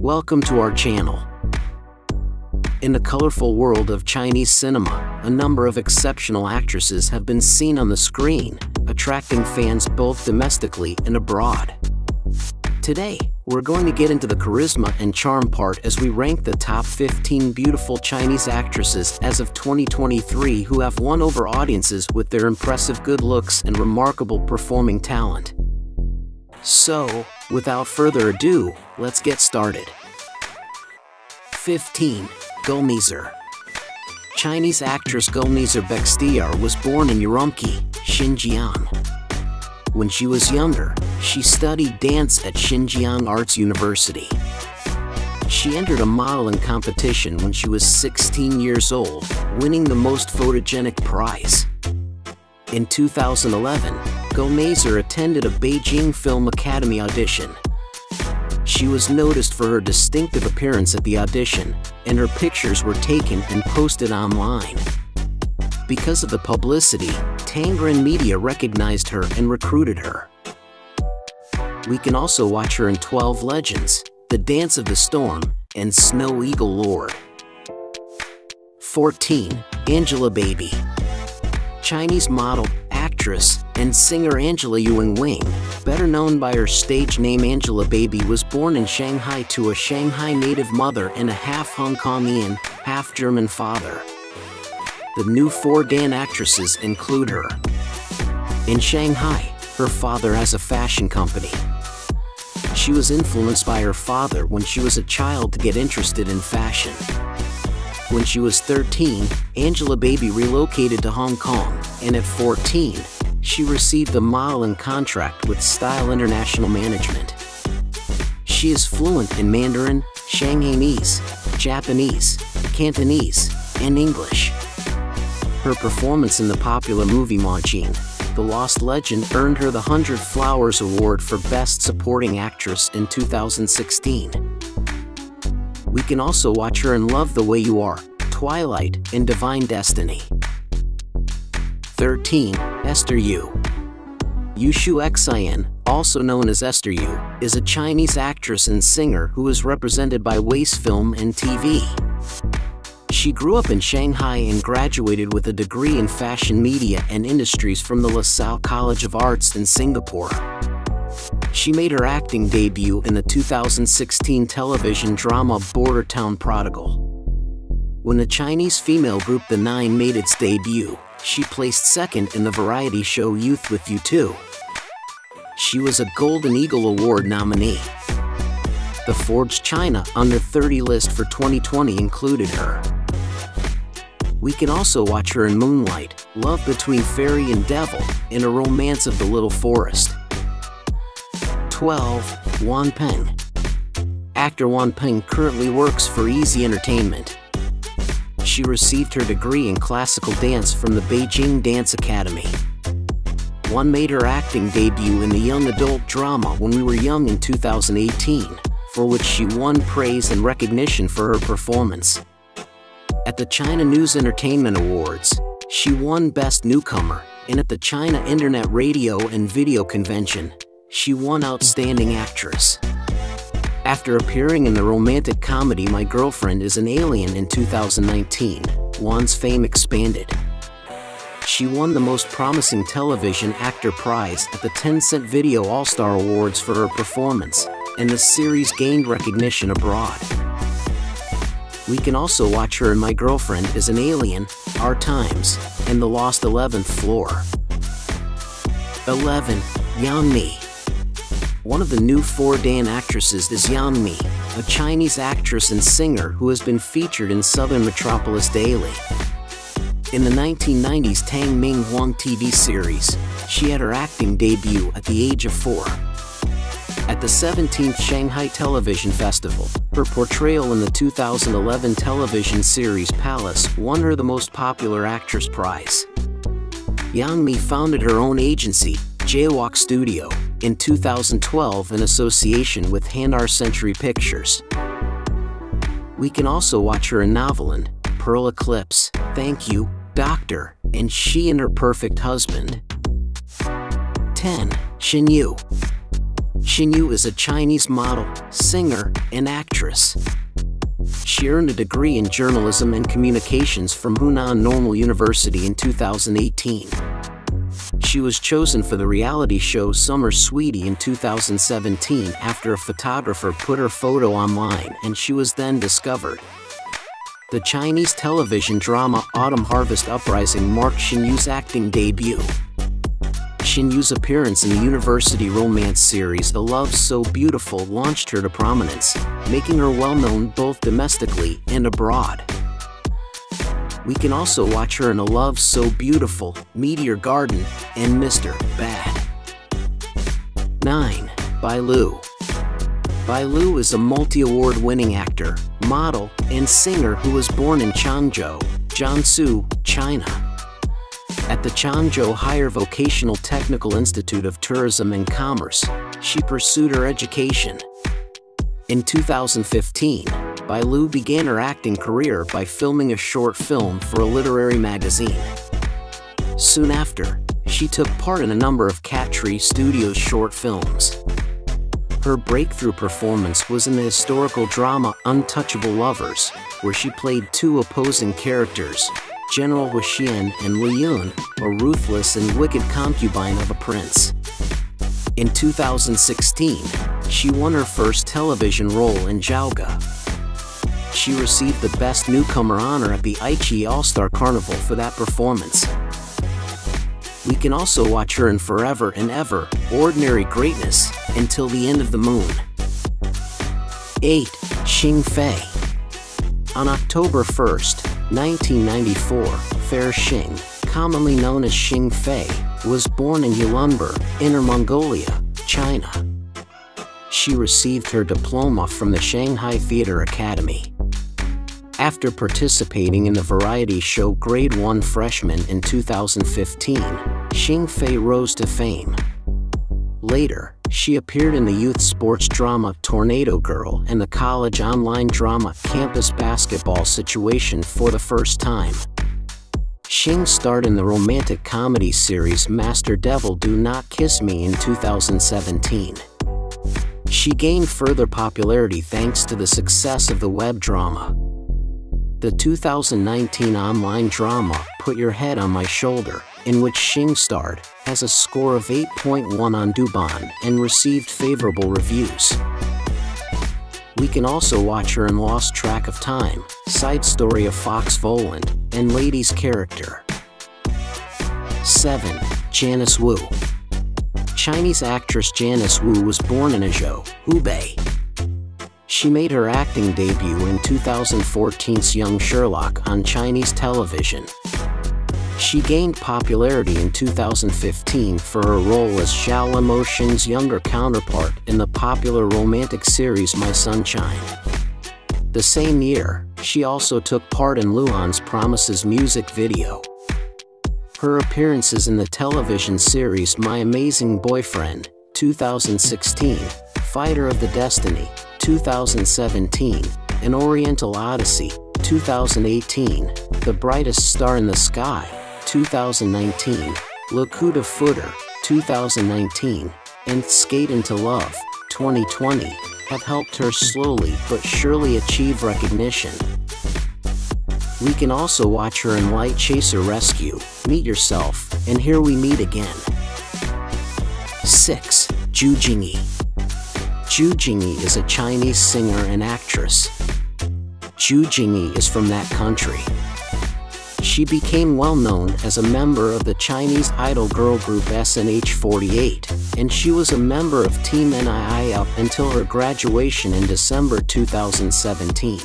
Welcome to our channel. In the colorful world of Chinese cinema, a number of exceptional actresses have been seen on the screen, attracting fans both domestically and abroad. Today, we're going to get into the charisma and charm part as we rank the top 15 beautiful Chinese actresses as of 2023 who have won over audiences with their impressive good looks and remarkable performing talent. So, without further ado, let's get started. 15. Gulnezer Chinese actress Gulnezer Bextiyar was born in Urumqi, Xinjiang. When she was younger, she studied dance at Xinjiang Arts University. She entered a modeling competition when she was 16 years old, winning the Most Photogenic prize. In 2011, Gulnezer attended a Beijing Film Academy audition. She was noticed for her distinctive appearance at the audition, and her pictures were taken and posted online. Because of the publicity, Tangren Media recognized her and recruited her. We can also watch her in 12 Legends, The Dance of the Storm, and Snow Eagle Lord. 14. Angelababy Chinese model, actress, and singer Angela Yeung Wing, better known by her stage name Angelababy was born in Shanghai to a Shanghai native mother and a half Hong Kongian, half German father. The new four Dan actresses include her. In Shanghai, her father has a fashion company. She was influenced by her father when she was a child to get interested in fashion. When she was 13, Angelababy relocated to Hong Kong, and at 14, she received a modeling contract with Style International Management. She is fluent in Mandarin, Shanghainese, Japanese, Cantonese, and English. Her performance in the popular movie Mojin, The Lost Legend earned her the Hundred Flowers Award for Best Supporting Actress in 2016. We can also watch her in Love the Way You Are, Twilight, and Divine Destiny. 13. Esther Yu Yushu Xian, also known as Esther Yu, is a Chinese actress and singer who is represented by Wace Film and TV. She grew up in Shanghai and graduated with a degree in fashion media and industries from the LaSalle College of Arts in Singapore. She made her acting debut in the 2016 television drama Border Town Prodigal. When the Chinese female group The Nine made its debut, she placed second in the variety show Youth with You Too. She was a Golden Eagle Award nominee. The Forbes China Under 30 list for 2020 included her. We can also watch her in Moonlight, Love Between Fairy and Devil, and A Romance of the Little Forest. 12. Wan Peng Actor Wan Peng currently works for Easy Entertainment. She received her degree in classical dance from the Beijing Dance Academy. Wan made her acting debut in the young adult drama When We Were Young in 2018, for which she won praise and recognition for her performance. At the China News Entertainment Awards, she won Best Newcomer, and at the China Internet Radio and Video Convention, she won Outstanding Actress. After appearing in the romantic comedy My Girlfriend is an Alien in 2019, Wan's fame expanded. She won the Most Promising Television Actor Prize at the Tencent Video All-Star Awards for her performance, and the series gained recognition abroad. We can also watch her in My Girlfriend is an Alien, Our Times, and The Lost 11th Floor. 11. Yang Mi One of the new four Dan actresses is Yang Mi, a Chinese actress and singer who has been featured in Southern Metropolis Daily. In the 1990s Tang Ming Huang TV series, she had her acting debut at the age of four. At the 17th Shanghai Television Festival, her portrayal in the 2011 television series Palace won her the Most Popular Actress prize. Yang Mi founded her own agency, Jaywalk Studio, in 2012 in association with Hanar Century Pictures. We can also watch her in Novoland, Pearl Eclipse, Thank You, Doctor, and She and Her Perfect Husband. 10. Shen Yue Shen Yue is a Chinese model, singer, and actress. She earned a degree in journalism and communications from Hunan Normal University in 2018. She was chosen for the reality show Summer Sweetie in 2017 after a photographer put her photo online and she was then discovered. The Chinese television drama Autumn Harvest Uprising marked Shen Yue's acting debut. Shen Yue's appearance in the university romance series The Love So Beautiful launched her to prominence, making her well-known both domestically and abroad. We can also watch her in A Love So Beautiful, Meteor Garden, and Mr. Bad. 9. Bai Lu Bai Lu is a multi-award winning actor, model, and singer who was born in Changzhou, Jiangsu, China. At the Changzhou Higher Vocational Technical Institute of Tourism and Commerce, she pursued her education. In 2015, Bai Lu began her acting career by filming a short film for a literary magazine. Soon after, she took part in a number of Cat Tree Studios short films. Her breakthrough performance was in the historical drama Untouchable Lovers, where she played two opposing characters, General Wuxian and Li Yun, a ruthless and wicked concubine of a prince. In 2016, she won her first television role in Zhaoge. She received the Best Newcomer honor at the iQIYI All-Star Carnival for that performance. We can also watch her in Forever and Ever, Ordinary Greatness, Until the End of the Moon. 8. Xing Fei On October 1st, 1994, Fair Xing, commonly known as Xing Fei, was born in Hulunbuir, Inner Mongolia, China. She received her diploma from the Shanghai Theatre Academy. After participating in the variety show Grade 1 Freshman in 2015, Xing Fei rose to fame. Later, she appeared in the youth sports drama Tornado Girl and the college online drama Campus Basketball Situation for the first time. Xing starred in the romantic comedy series Master Devil Do Not Kiss Me in 2017. She gained further popularity thanks to the success of the web drama. The 2019 online drama Put Your Head on My Shoulder in which Xing starred, has a score of 8.1 on Douban and received favorable reviews. We can also watch her in Lost Track of Time, Side Story of Fox Volant, and Lady's Character. 7. Janice Wu Chinese actress Janice Wu was born in Ezhou, Hubei. She made her acting debut in 2014's Young Sherlock on Chinese television. She gained popularity in 2015 for her role as Zhao Mosheng's younger counterpart in the popular romantic series My Sunshine. The same year, she also took part in Luhan's Promises music video. Her appearances in the television series My Amazing Boyfriend, 2016, Fighter of the Destiny, 2017, and Oriental Odyssey, 2018, The Brightest Star in the Sky, 2019, Le Footer, 2019, and Skate into Love, 2020, have helped her slowly but surely achieve recognition. We can also watch her in Light Chaser Rescue, Meet Yourself, and Here We Meet Again. 6. Ju Jingyi Ju Jingyi is a Chinese singer and actress. Ju Jingyi is from that country. She became well known as a member of the Chinese idol girl group SNH48, and she was a member of Team NII up until her graduation in December 2017.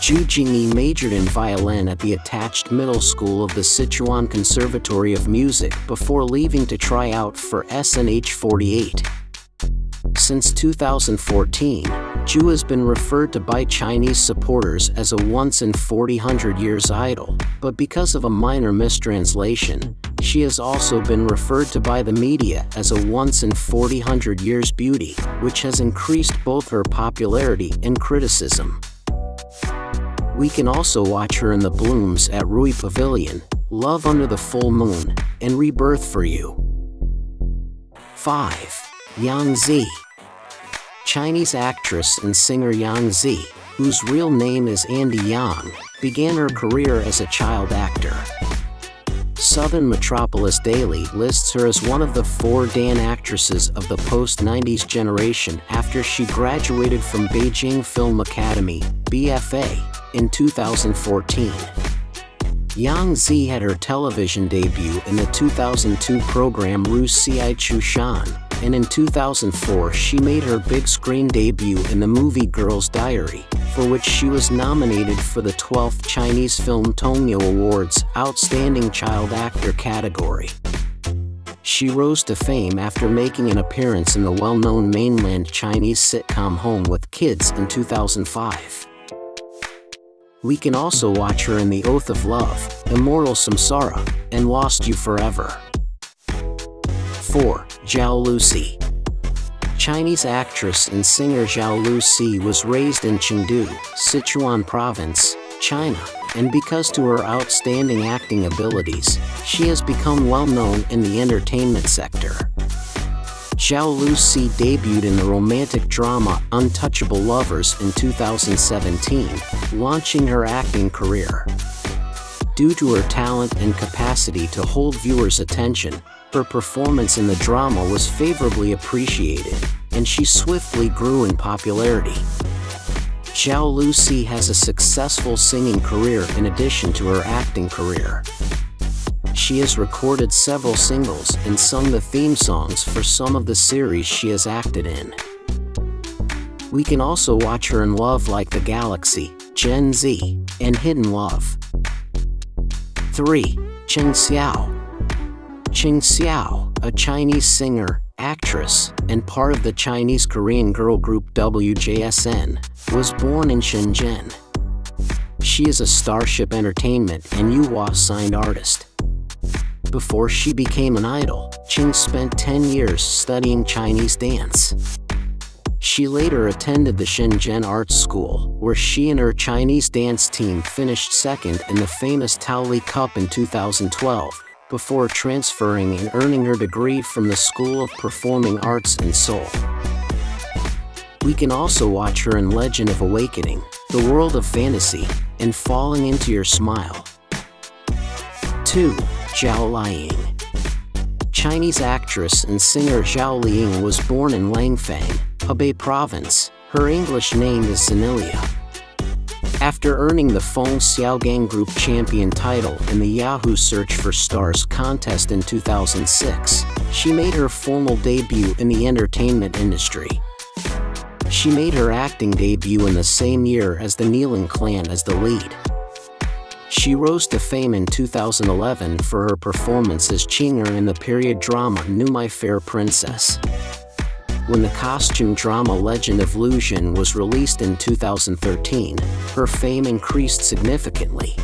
Ju Jingyi majored in violin at the attached middle school of the Sichuan Conservatory of Music before leaving to try out for SNH48. Since 2014, Ju has been referred to by Chinese supporters as a once in 40 hundred years idol, but because of a minor mistranslation, she has also been referred to by the media as a once in 40 hundred years beauty, which has increased both her popularity and criticism. We can also watch her in the blooms at Ruyi Pavilion, Love Under the Full Moon, and Rebirth for You. 5. Yang Zi. Chinese actress and singer Yang Zi, whose real name is Andy Yang, began her career as a child actor. Southern Metropolis Daily lists her as one of the four Dan actresses of the post-90s generation after she graduated from Beijing Film Academy, BFA, in 2014. Yang Zi had her television debut in the 2002 program Ru Xi Chu Shan, and in 2004 she made her big screen debut in the movie Girl's Diary, for which she was nominated for the 12th Chinese Film Tongniu Awards Outstanding Child Actor category. She rose to fame after making an appearance in the well-known mainland Chinese sitcom Home with Kids in 2005. We can also watch her in The Oath of Love, Immortal Samsara, and Lost You Forever. 4. Zhao Lusi Chinese actress and singer Zhao Lusi was raised in Chengdu, Sichuan Province, China, and because to her outstanding acting abilities, she has become well known in the entertainment sector. Zhao Lusi debuted in the romantic drama Untouchable Lovers in 2017, launching her acting career. Due to her talent and capacity to hold viewers' attention, her performance in the drama was favorably appreciated, and she swiftly grew in popularity. Zhao Lusi has a successful singing career in addition to her acting career. She has recorded several singles and sung the theme songs for some of the series she has acted in. We can also watch her in Love Like the Galaxy, Gen Z, and Hidden Love. 3. Cheng Xiao Cheng Xiao, a Chinese singer, actress, and part of the Chinese Korean girl group WJSN, was born in Shenzhen. She is a Starship Entertainment and Yuehua signed artist. Before she became an idol, Cheng spent 10 years studying Chinese dance. She later attended the Shenzhen Arts School, where she and her Chinese dance team finished second in the famous Taoli Cup in 2012, before transferring and earning her degree from the School of Performing Arts in Seoul. We can also watch her in Legend of Awakening, The World of Fantasy, and Falling Into Your Smile. 2. Zhao Liying Chinese actress and singer Zhao Liying was born in Langfang, Hebei Province. Her English name is Zanilia. After earning the Feng Xiaogang Group Champion title in the Yahoo Search for Stars contest in 2006, she made her formal debut in the entertainment industry. She made her acting debut in the same year as the Kneeling Clan as the lead. She rose to fame in 2011 for her performance as Qing'er in the period drama New My Fair Princess. When the costume drama Legend of Lu Zhen was released in 2013, her fame increased significantly.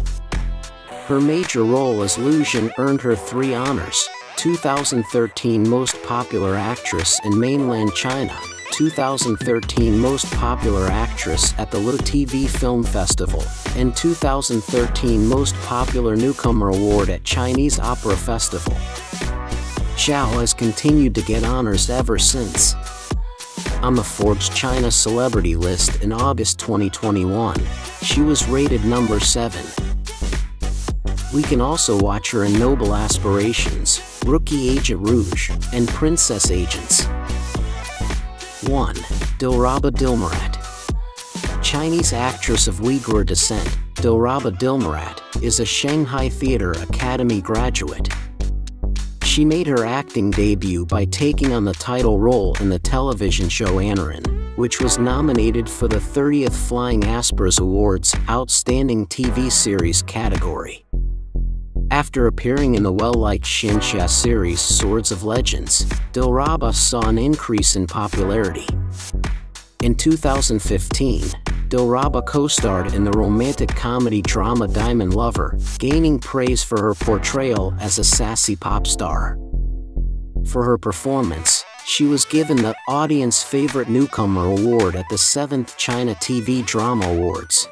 Her major role as Lu Zhen earned her three honors, 2013 Most Popular Actress in Mainland China, 2013 Most Popular Actress at the Le TV Film Festival, and 2013 Most Popular Newcomer Award at Chinese Opera Festival. Zhao has continued to get honors ever since. On the Forbes China celebrity list in August 2021, she was rated number 7. We can also watch her in Noble Aspirations, Rookie Agent Rouge, and Princess Agents. 1. Dilraba Dilmurat Chinese actress of Uyghur descent, Dilraba Dilmurat, is a Shanghai Theatre Academy graduate. She made her acting debut by taking on the title role in the television show Anarhan, which was nominated for the 30th Flying Apsaras Awards Outstanding TV Series category. After appearing in the well-liked Xianxia series Swords of Legends, Dilraba saw an increase in popularity. In 2015, Dilraba co-starred in the romantic comedy drama Diamond Lover, gaining praise for her portrayal as a sassy pop star. For her performance, she was given the Audience Favorite Newcomer Award at the 7th China TV Drama Awards.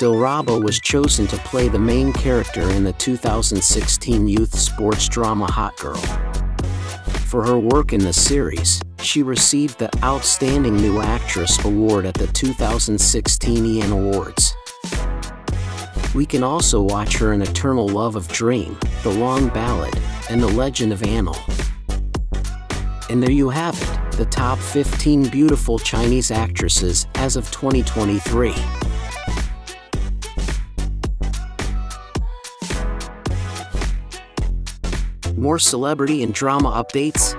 Dilraba was chosen to play the main character in the 2016 youth sports drama Hot Girl. For her work in the series, she received the Outstanding New Actress Award at the 2016 EN Awards. We can also watch her in Eternal Love of Dream, The Long Ballad, and The Legend of Anle. And there you have it, the top 15 beautiful Chinese actresses as of 2023. More celebrity and drama updates?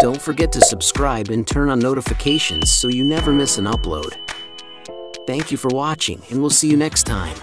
Don't forget to subscribe and turn on notifications so you never miss an upload. Thank you for watching and we'll see you next time.